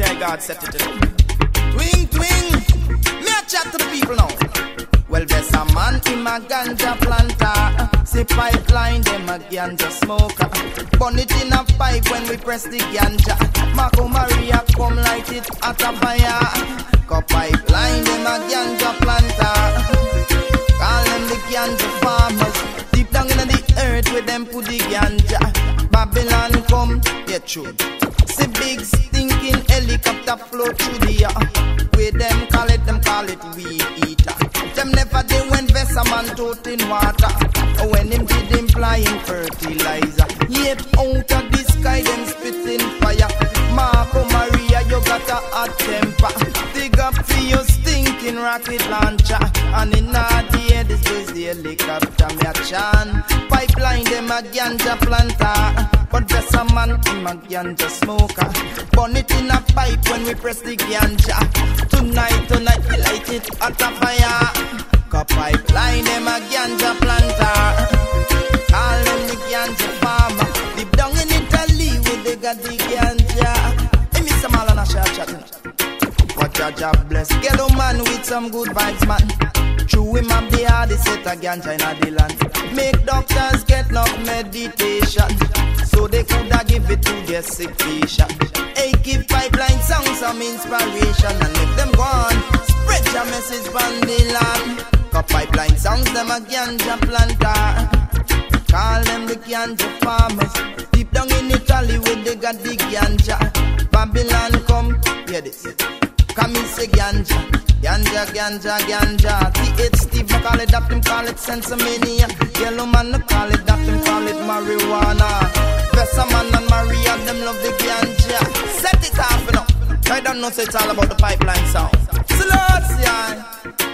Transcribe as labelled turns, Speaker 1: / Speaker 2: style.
Speaker 1: I God set it in. Twing, twing. Me a chat to the people now. Well, there's a man in my ganja planter. See pipeline, them a ganja smoker. Burn it in a pipe when we press the ganja. Marco Maria come light it at a fire. Go pipeline, them a ganja planter. Call them the ganja farmers. Deep down in the earth with them put the ganja. Babylon come, get true. See big stinking helicopter flow through the air. Where them call it, them call it weed eater. Them never did when Vessa man tote in water. When him did implying fertilizer. Yet out of the sky, them spitting fire. Marco Maria, you got a hot temper. Dig up for your stinking rocket launcher. And in the air, this is the helicopter, me a chan. Pipeline, them a ganja planter. But just a man, him a ganja smoker. Burn it in a pipe when we press the ganja. Tonight, tonight, we light it at a fire. Cop pipeline, them a ganja planter. Call them the ganja farmer. Deep down in Italy, where they got the ganja. Hey, Mr. Marlon Asher chatting. But job bless. Get a man with some good vibes, man. True him up the hardest set a ganja in the land. Make give it patient. Hey, give pipeline sound some inspiration and let them go on. Spread your message from the land. Cause pipeline songs them a ganja planter. Call them the ganja farmers. Deep down in Italy where they got the ganja. Babylon come, hear this. Come in say ganja, ganja, ganja, ganja. T.H. Steve, no call it that, him call it sensimania. Yellow man, no call it that, him call it marijuana. Vessa man and Maria, them love the ganja. Set it off, you know. I don't know, say it's all about the pipeline sound. Selassie,